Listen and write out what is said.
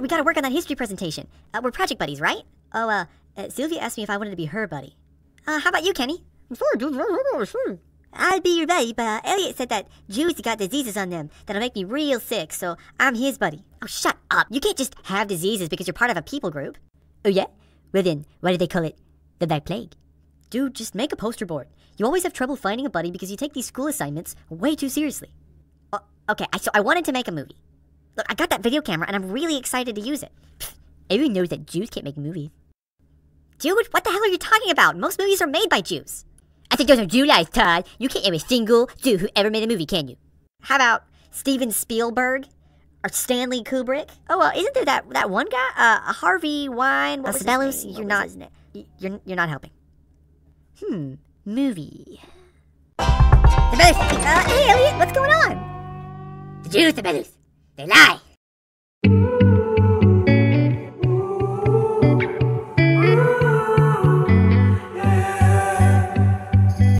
we gotta work on that history presentation. Uh, we're project buddies, right? Oh, uh, uh, Sylvia asked me if I wanted to be her buddy. Uh, how about you, Kenny? I'd be your buddy, but uh, Elliot said that Jews got diseases on them that'll make me real sick, so I'm his buddy. Oh, shut up. You can't just have diseases because you're part of a people group. Oh, yeah? Well, then, why do they call it the Black Plague? Dude, just make a poster board. You always have trouble finding a buddy because you take these school assignments way too seriously. Uh, okay, I, so I wanted to make a movie. Look, I got that video camera and I'm really excited to use it. Pfft, everyone knows that Jews can't make movies. Dude, what the hell are you talking about? Most movies are made by Jews. I think those are Jew lies, Todd. You can't name a single Jew who ever made a movie, can you? How about Steven Spielberg? Or Stanley Kubrick? Oh, well, isn't there that, that one guy? Uh, Harvey Wine? What Sibelius, you're not, you're, you're not helping. Hmm, movie. The Sibelius! Uh, hey, Elliot, what's going on? The Jews, the Sibelius. They lie.